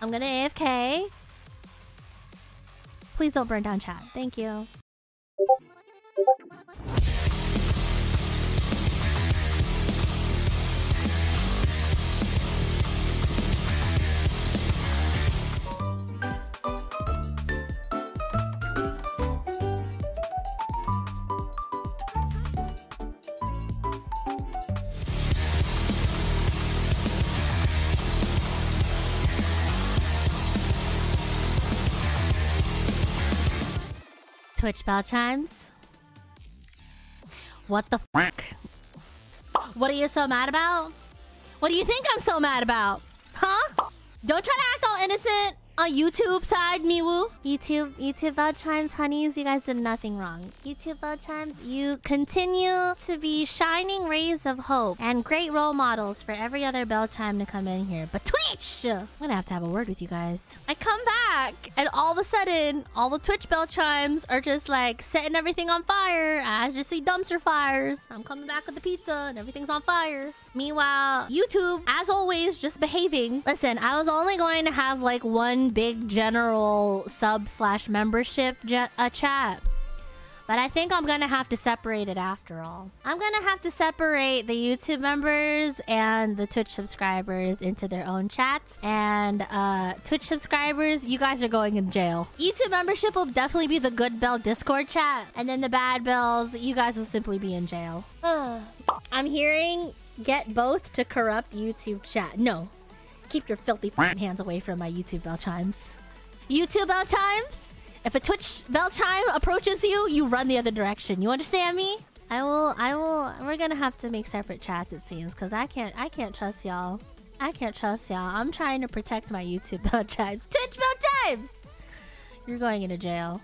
I'm gonna AFK. Please don't burn down chat. Thank you. Twitch bell chimes. What the fuck? What are you so mad about? What do you think I'm so mad about? Huh? Don't try to act all innocent on YouTube side, Miwu. YouTube, YouTube bell chimes, honeys, you guys did nothing wrong. YouTube bell chimes, you continue to be shining rays of hope and great role models for every other bell chime to come in here. But Twitch, I'm gonna have to have a word with you guys. I come back and all of a sudden, all the Twitch bell chimes are just like setting everything on fire. I just see dumpster fires. I'm coming back with the pizza and everything's on fire. Meanwhile, YouTube, as always, just behaving. Listen, I was only going to have like one big general sub slash membership uh, chat. But I think I'm gonna have to separate it after all. I'm gonna have to separate the YouTube members and the Twitch subscribers into their own chats. And uh, Twitch subscribers, you guys are going in jail. YouTube membership will definitely be the good bell Discord chat. And then the bad bells, you guys will simply be in jail. I'm hearing get both to corrupt YouTube chat. No. Keep your filthy hands away from my YouTube bell chimes. YouTube bell chimes? If a Twitch bell chime approaches you, you run the other direction. You understand me? I will, I will, we're gonna have to make separate chats it seems, because I can't, I can't trust y'all. I can't trust y'all. I'm trying to protect my YouTube bell chimes. Twitch bell chimes! You're going into jail.